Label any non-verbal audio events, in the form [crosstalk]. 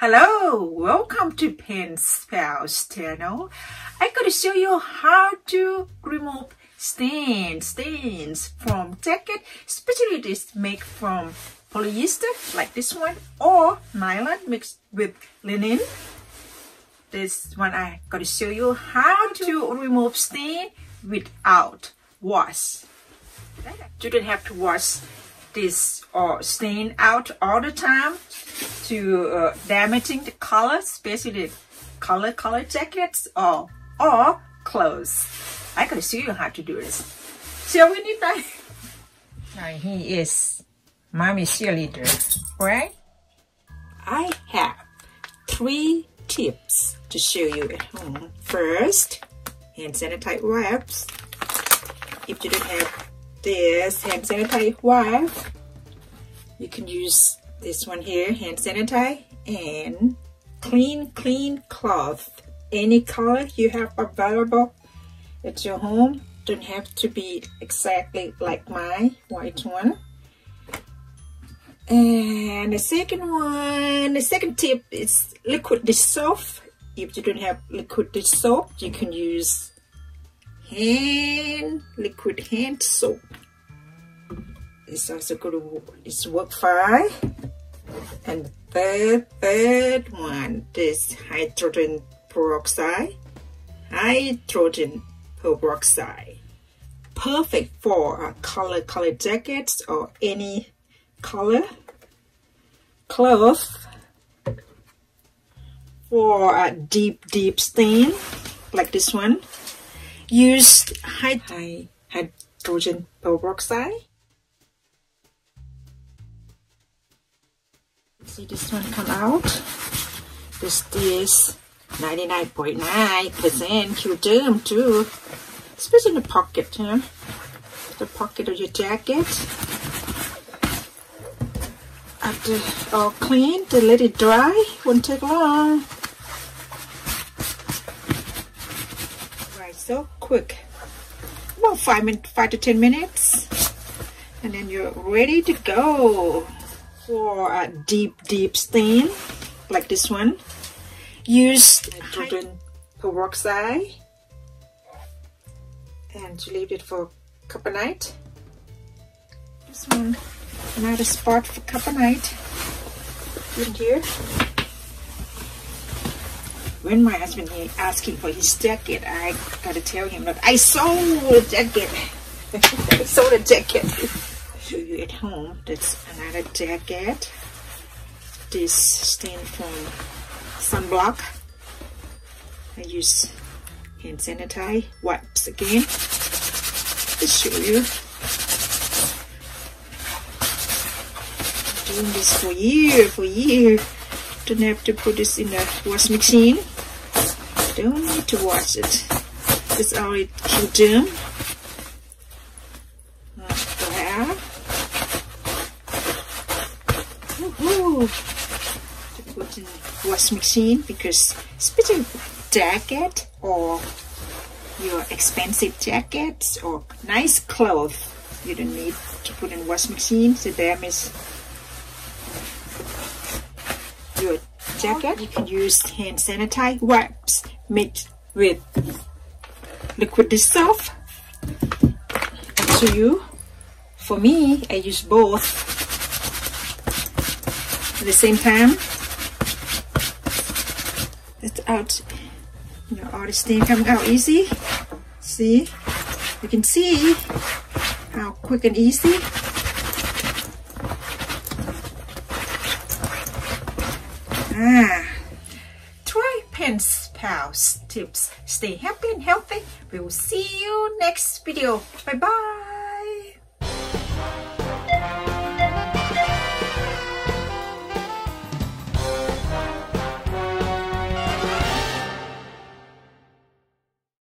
Hello, welcome to Pen's Pals channel. I'm going to show you how to remove stains, stains from jacket, especially this made from polyester like this one or nylon mixed with linen. This one I'm going to show you how to remove stain without wash. You don't have to wash this or stain out all the time to uh, damaging the color, especially color color jackets or or clothes. I can show you how to do this. Shall we need that? Now he is mommy cheerleader, right? I have three tips to show you at home. First, hand sanitizer wipes. If you don't have this hand sanitizer wipe, you can use this one here, hand sanitizer, and clean, clean cloth. Any color you have available at your home. Don't have to be exactly like my white one. And the second one, the second tip is liquid dish soap. If you don't have liquid dish soap, you can use hand liquid hand soap. It's also good. It's work fine. And third, third one, this hydrogen peroxide. Hydrogen peroxide. Perfect for uh, color color jackets or any color cloth for a deep deep stain like this one use hydrogen peroxide? See this one come out. This is 99.9 percent Q-germ too. Especially in the pocket the pocket of your jacket. After all clean to let it dry won't take long so quick. About five minutes five to ten minutes. And then you're ready to go for a deep deep stain like this one. Use hydrogen peroxide. And you leave it for night this one another spot for night in here when my husband he asking for his jacket I gotta tell him that I sold the jacket [laughs] I sold the jacket show you at home. That's another jacket. This stand from sunblock. I use hand sanitizer wipes again to show you. I'm Doing this for year, for year. Don't have to put this in the wash machine. Don't need to wash it. It's already Q-germ. to put in wash machine because it's especially jacket or your expensive jackets or nice clothes you don't need to put in wash machine to damage your jacket. You can use hand sanitizer wipes mixed with liquid soap up to you. For me I use both at the same time. It's out you know all the steam coming out easy. See? You can see how quick and easy [sighs] try Pen's Pals tips. Stay happy and healthy. We will see you next video. Bye bye